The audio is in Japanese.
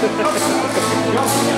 Yes.